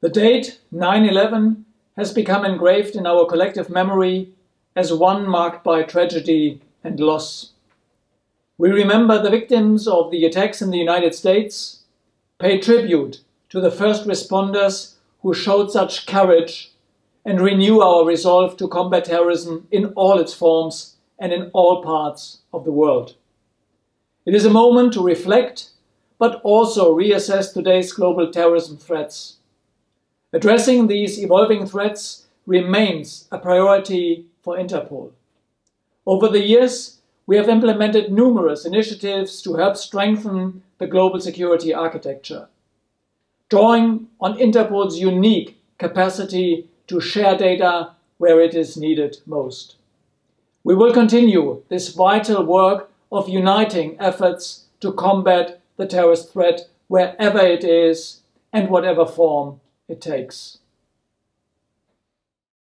The date 9 11 has become engraved in our collective memory as one marked by tragedy and loss. We remember the victims of the attacks in the United States, pay tribute to the first responders who showed such courage, and renew our resolve to combat terrorism in all its forms and in all parts of the world. It is a moment to reflect, but also reassess today's global terrorism threats. Addressing these evolving threats remains a priority for Interpol. Over the years, we have implemented numerous initiatives to help strengthen the global security architecture, drawing on Interpol's unique capacity to share data where it is needed most. We will continue this vital work of uniting efforts to combat the terrorist threat wherever it is and whatever form it takes.